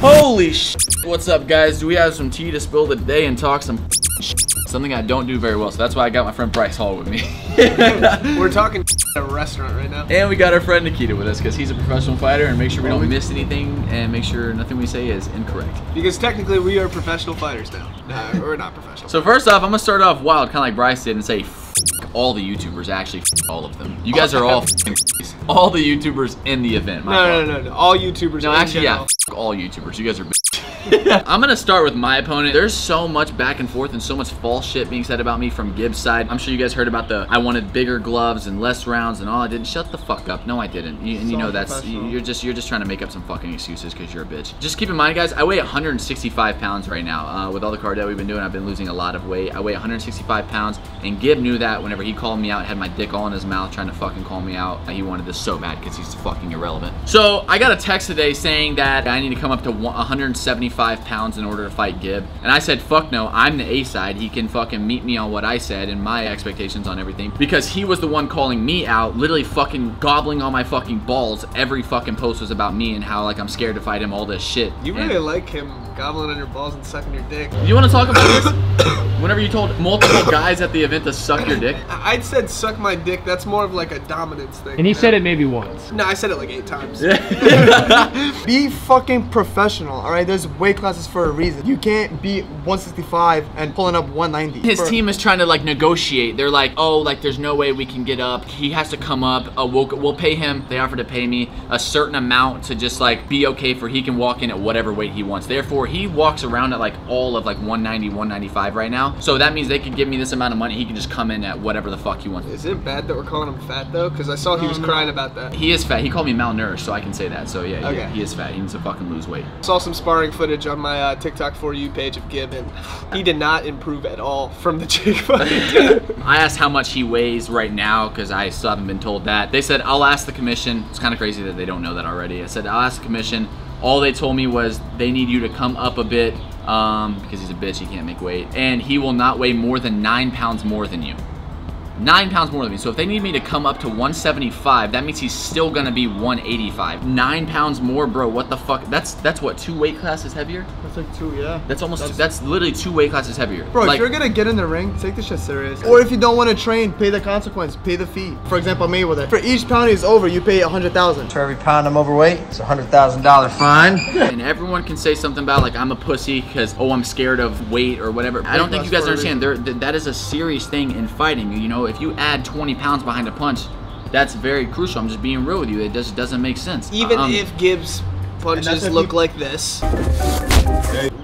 Holy sh! What's up, guys? Do we have some tea to spill today and talk some? Something I don't do very well, so that's why I got my friend Bryce Hall with me. We're talking at a restaurant right now. and we got our friend Nikita with us because he's a professional fighter and make sure we don't miss anything and make sure nothing we say is incorrect. Because technically we are professional fighters now. Uh, nah, we're not professional. So first off, I'm gonna start off wild, kind of like Bryce did, and say all the YouTubers. Actually, all of them. You guys are all all the YouTubers in the event. My no, no, no, no. All YouTubers. No, in actually, yeah, general. all YouTubers. You guys are. I'm gonna start with my opponent. There's so much back and forth and so much false shit being said about me from Gib's side. I'm sure you guys heard about the I wanted bigger gloves and less rounds and all. I didn't. Shut the fuck up. No, I didn't. You, and you know that's you're just you're just trying to make up some fucking excuses because you're a bitch. Just keep in mind, guys. I weigh 165 pounds right now. Uh, with all the cardio we've been doing, I've been losing a lot of weight. I weigh 165 pounds, and Gib knew that whenever he called me out, had my dick all in his mouth trying to fucking call me out. He wanted this so bad because he's fucking irrelevant. So I got a text today saying that I need to come up to 170 Five pounds in order to fight Gib, And I said, fuck no, I'm the A side. He can fucking meet me on what I said and my expectations on everything because he was the one calling me out, literally fucking gobbling all my fucking balls. Every fucking post was about me and how like I'm scared to fight him, all this shit. You really and like him gobbling on your balls and sucking your dick. You want to talk about this? Whenever you told multiple guys at the event to suck your dick. I I said suck my dick. That's more of like a dominance thing. And he said it maybe once. No, I said it like eight times. Be fucking professional, all right? There's weight classes for a reason. You can't be 165 and pulling up 190. His For- team is trying to like negotiate. They're like, oh, like there's no way we can get up. He has to come up. Uh, we'll we'll pay him. They offered to pay me a certain amount to just like be okay for he can walk in at whatever weight he wants. Therefore, he walks around at like all of like 190, 195 right now. So that means they could give me this amount of money. He can just come in at whatever the fuck he wants. Is it bad that we're calling him fat though? Because I saw he was crying about that. He is fat. He called me malnourished, so I can say that. So yeah, Okay. yeah, he is fat. He needs to fucking lose weight. Saw some sparring footage on my uh, TikTok for you page of Gib, and he did not improve at all from the Jake fight. I asked how much he weighs right now because I still haven't been told that. They said, I'll ask the commission. It's kind of crazy that they don't know that already. I said, I'll ask the commission. All they told me was they need you to come up a bit um, because he's a bitch. He can't make weight. And he will not weigh more than nine pounds more than you. Nine pounds more than me. So if they need me to come up to 175, that means he's still gonna be 185. Nine pounds more, bro. What the fuck? That's that's what two weight classes heavier. That's like two, yeah. That's almost that's, literally two weight classes heavier. Bro, like, if you're gonna get in the ring, take this shit serious. Or if you don't want to train, pay the consequence, pay the fee. For example, Mayweather. For each pound he's over, you pay a hundred thousand. For every pound I'm overweight, it's a hundred thousand dollar fine. and everyone can say something about like I'm a pussy because oh I'm scared of weight or whatever. I don't think you guys class for a understand. There, th- that is a serious thing in fighting. You know, if you add 20 pounds behind a punch, that's very crucial. I'm just being real with you. It just doesn't make sense. Even Um, if Gib's punches look you- like this,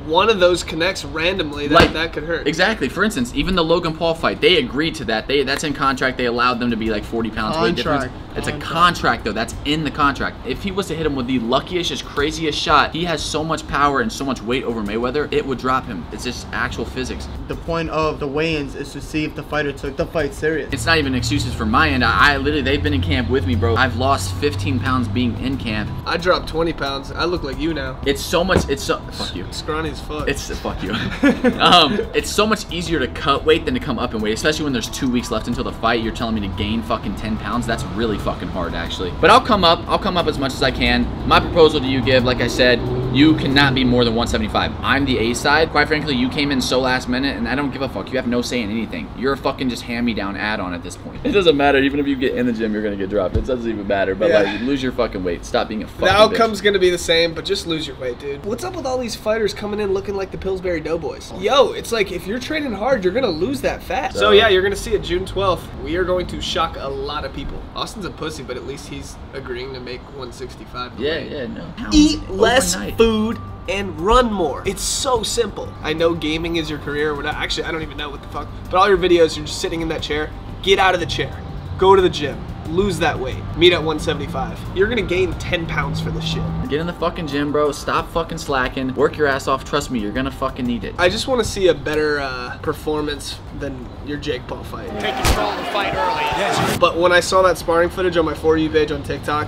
one of those connects randomly, that, Like- that could hurt. Exactly. For instance, even the Logan Paul fight, they agreed to that. They that's in contract. They allowed them to be like 40 pounds weight difference. Contract. It's a Contract. contract though. That's in the contract. If he was to hit him with the luckiest, just craziest shot, he has so much power and so much weight over Mayweather, it would drop him. It's just actual physics. The point of the weigh-ins is to see if the fighter took the fight serious. It's not even excuses from my end. I, I literally they've been in camp with me, bro. I've lost 15 pounds being in camp. I dropped 20 pounds. I look like you now. It's so much. It's so fuck you. Scrawny as fuck. It's fuck you. um, it's so much easier to cut weight than to come up in weight, especially when there's two weeks left until the fight. You're telling me to gain fucking 10 pounds. That's really fucking hard, actually. But I'll come up. I'll come up as much as I can. My proposal to you, Gib, like I said, you cannot be more than 175. I'm the A side. Quite frankly, you came in so last minute, and I don't give a fuck. You have no say in anything. You're a fucking just hand-me-down add-on at this point. It doesn't matter. Even if you get in the gym, you're gonna get dropped. It doesn't even matter. But Yeah. like, lose your fucking weight. Stop being a fucking the bitch. outcome's gonna be the same, but just lose your weight, dude. What's up with all these fighters coming in looking like the Pillsbury Doughboys? Yo, it's like if you're training hard, you're gonna lose that fat. So yeah, you're gonna see it June 12th. We are going to shock a lot of people. Austin's a pussy, but at least he's agreeing to make 165. the Yeah, weight. yeah, no. Eat less Overnight. food and run more. It's so simple. I know gaming is your career. Or whatever. Actually, I don't even know what the fuck. But all your videos, you're just sitting in that chair. Get out of the chair. Go to the gym. Lose that weight. Meet at 175. You're gonna gain 10 pounds for this shit. Get in the fucking gym, bro. Stop fucking slacking. Work your ass off. Trust me, you're gonna fucking need it. I just want to see a better uh, performance than your Jake Paul fight. Take control of the fight early. Yes. But when I saw that sparring footage on my For You page on TikTok,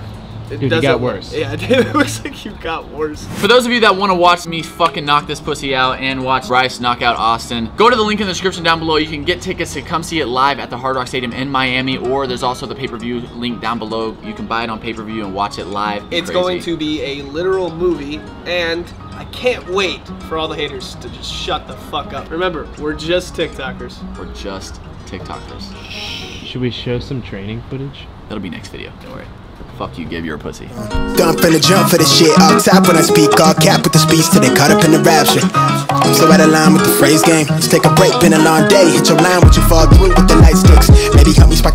It Dude, you got worse. Yeah, it looks like you got worse. For those of you that want to watch me fucking knock this pussy out and watch Bryce knock out Austin, go to the link in the description down below. You can get tickets to come see it live at the Hard Rock Stadium in Miami, or there's also the pay-per-view link down below. You can buy it on pay-per-view and watch it live. It's Crazy. going to be a literal movie, and I can't wait for all the haters to just shut the fuck up. Remember, we're just TikTokers. We're just TikTokers. Should we show some training footage? That'll be next video. Don't worry. Fuck you, give your pussy. Dump and jump for the shit up top when I speak. All cap with the speech till they caught up in the rapture. I'm so out of line with the phrase game. Let's take a break, been a long day. Hit your line with your fall through with the light sticks. Maybe help me spark.